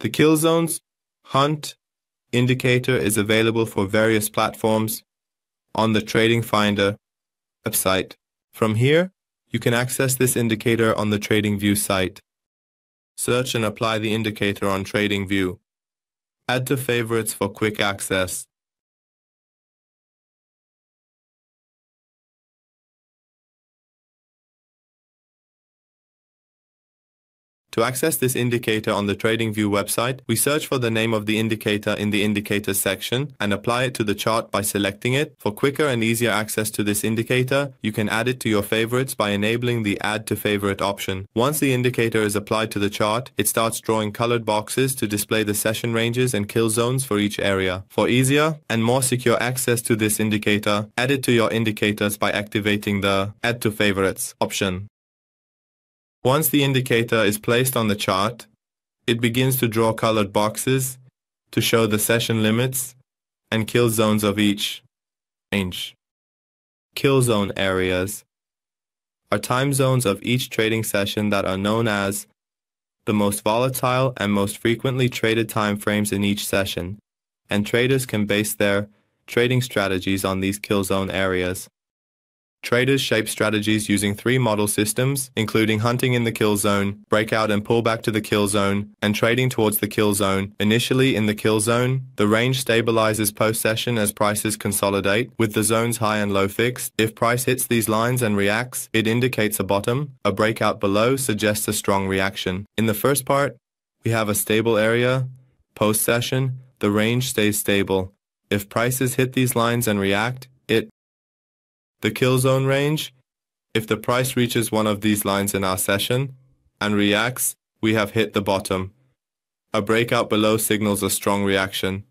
The kill zones hunt indicator is available for various platforms on the Trading Finder website. From here, you can access this indicator on the TradingView site. Search and apply the indicator on TradingView. Add to favorites for quick access. To access this indicator on the TradingView website, we search for the name of the indicator in the Indicators section and apply it to the chart by selecting it. For quicker and easier access to this indicator, you can add it to your favorites by enabling the Add to Favorite option. Once the indicator is applied to the chart, it starts drawing colored boxes to display the session ranges and kill zones for each area. For easier and more secure access to this indicator, add it to your indicators by activating the Add to Favorites option. Once the indicator is placed on the chart, it begins to draw colored boxes to show the session limits and kill zones of each range. Kill zone areas are time zones of each trading session that are known as the most volatile and most frequently traded time frames in each session, and traders can base their trading strategies on these kill zone areas. Traders shape strategies using three model systems, including hunting in the kill zone, breakout and pullback to the kill zone, and trading towards the kill zone. Initially in the kill zone, the range stabilizes post-session as prices consolidate, with the zones high and low fixed. If price hits these lines and reacts, it indicates a bottom. A breakout below suggests a strong reaction. In the first part, we have a stable area. Post-session, the range stays stable. If prices hit these lines and react, the kill zone range, if the price reaches one of these lines in our session and reacts, we have hit the bottom. A breakout below signals a strong reaction.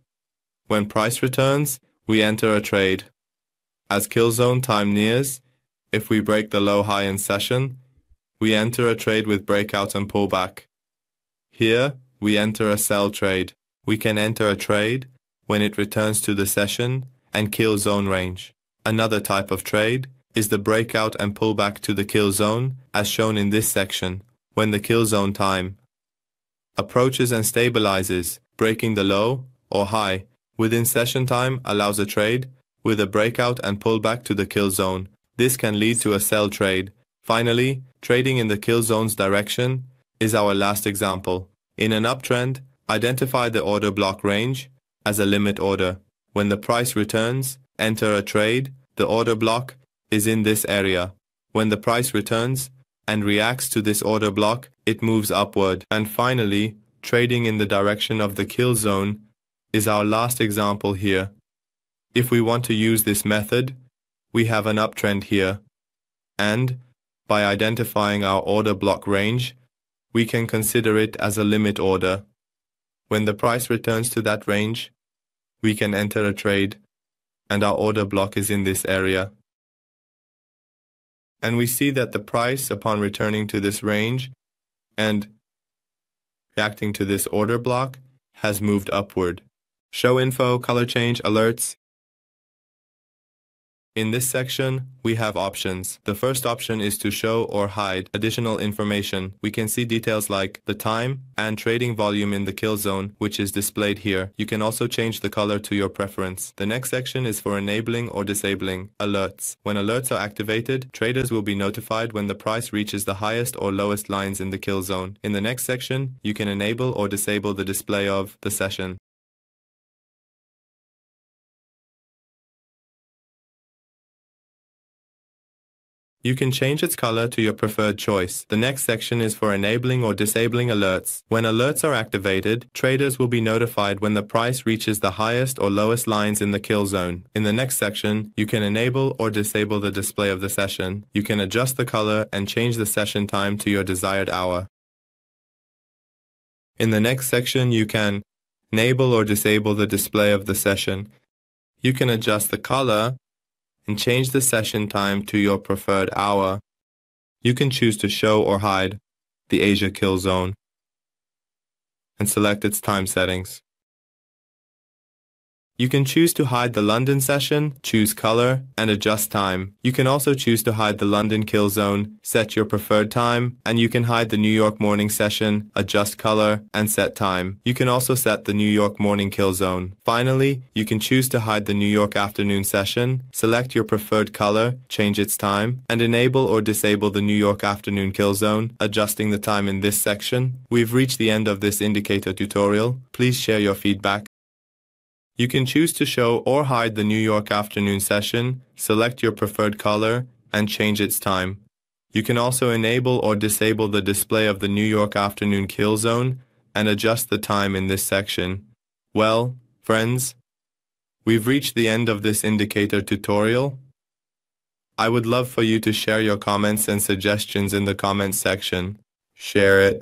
When price returns, we enter a trade. As kill zone time nears, if we break the low high in session, we enter a trade with breakout and pullback. Here, we enter a sell trade. We can enter a trade when it returns to the session and kill zone range. Another type of trade is the breakout and pullback to the kill zone, as shown in this section, when the kill zone time approaches and stabilizes, breaking the low or high within session time allows a trade with a breakout and pullback to the kill zone. This can lead to a sell trade. Finally, trading in the kill zone's direction is our last example. In an uptrend, identify the order block range as a limit order. When the price returns, enter a trade the order block is in this area. When the price returns and reacts to this order block, it moves upward. And finally, trading in the direction of the kill zone is our last example here. If we want to use this method, we have an uptrend here. And, by identifying our order block range, we can consider it as a limit order. When the price returns to that range, we can enter a trade and our order block is in this area. And we see that the price upon returning to this range and reacting to this order block has moved upward. Show info, color change, alerts, in this section, we have options. The first option is to show or hide additional information. We can see details like the time and trading volume in the kill zone, which is displayed here. You can also change the color to your preference. The next section is for enabling or disabling alerts. When alerts are activated, traders will be notified when the price reaches the highest or lowest lines in the kill zone. In the next section, you can enable or disable the display of the session. You can change its color to your preferred choice. The next section is for enabling or disabling alerts. When alerts are activated, traders will be notified when the price reaches the highest or lowest lines in the kill zone. In the next section, you can enable or disable the display of the session. You can adjust the color and change the session time to your desired hour. In the next section, you can enable or disable the display of the session. You can adjust the color and change the session time to your preferred hour. You can choose to show or hide the Asia kill zone and select its time settings. You can choose to hide the London session, choose color, and adjust time. You can also choose to hide the London kill zone, set your preferred time, and you can hide the New York morning session, adjust color, and set time. You can also set the New York morning kill zone. Finally, you can choose to hide the New York afternoon session, select your preferred color, change its time, and enable or disable the New York afternoon kill zone, adjusting the time in this section. We've reached the end of this indicator tutorial. Please share your feedback. You can choose to show or hide the New York afternoon session, select your preferred color, and change its time. You can also enable or disable the display of the New York afternoon kill zone and adjust the time in this section. Well, friends, we've reached the end of this indicator tutorial. I would love for you to share your comments and suggestions in the comments section. Share it,